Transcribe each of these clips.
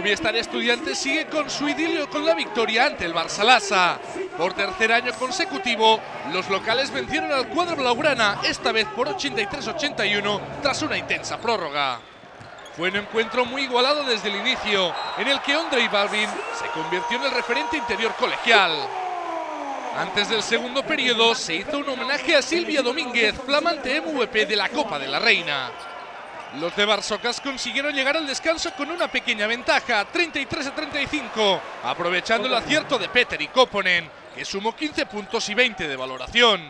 Movistar Estudiantes sigue con su idilio con la victoria ante el Barça Lassa. Por tercer año consecutivo, los locales vencieron al cuadro blaugrana, esta vez por 83-81, tras una intensa prórroga. Fue un encuentro muy igualado desde el inicio, en el que Andrei Balvin se convirtió en el referente interior colegial. Antes del segundo periodo se hizo un homenaje a Silvia Domínguez, flamante MVP de la Copa de la Reina. Los de Barsocas consiguieron llegar al descanso con una pequeña ventaja, 33 a 35, aprovechando el acierto de Peter y Koponen, que sumó 15 puntos y 20 de valoración.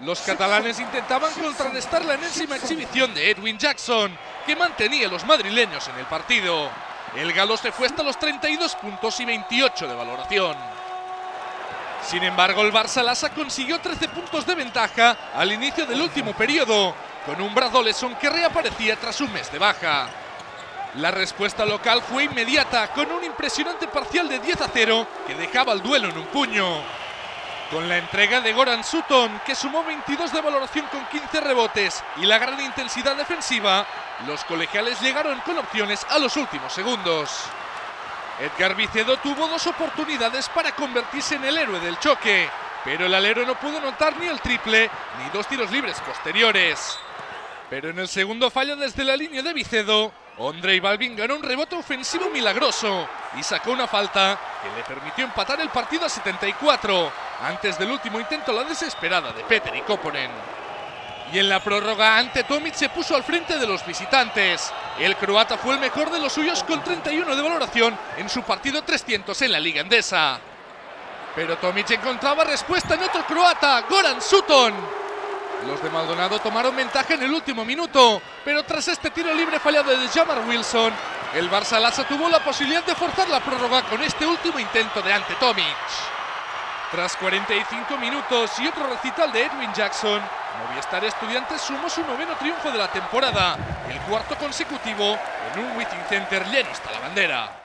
Los catalanes intentaban contrarrestar la enésima exhibición de Edwin Jackson, que mantenía a los madrileños en el partido. El galo se fue hasta los 32 puntos y 28 de valoración. Sin embargo, el Barça Lassa consiguió 13 puntos de ventaja al inicio del último periodo, con un Bradoleson que reaparecía tras un mes de baja. La respuesta local fue inmediata, con un impresionante parcial de 10 a 0 que dejaba el duelo en un puño. Con la entrega de Goran Sutton, que sumó 22 de valoración con 15 rebotes y la gran intensidad defensiva, los colegiales llegaron con opciones a los últimos segundos. Edgar Vicedo tuvo dos oportunidades para convertirse en el héroe del choque, pero el alero no pudo notar ni el triple ni dos tiros libres posteriores. Pero en el segundo fallo desde la línea de Vicedo, Andrei Balvin ganó un rebote ofensivo milagroso y sacó una falta que le permitió empatar el partido a 74, antes del último intento la desesperada de Peter y Koponen. Y en la prórroga ante Tomic se puso al frente de los visitantes. El croata fue el mejor de los suyos con 31 de valoración en su partido 300 en la Liga Endesa. Pero Tomic encontraba respuesta en otro croata, Goran Sutton. Los de Maldonado tomaron ventaja en el último minuto, pero tras este tiro libre fallado de Jamar Wilson, el Barça Lassa tuvo la posibilidad de forzar la prórroga con este último intento de ante Tomic. Tras 45 minutos y otro recital de Edwin Jackson, Movistar Estudiantes sumó su noveno triunfo de la temporada, el cuarto consecutivo en un Witting Center lleno hasta la bandera.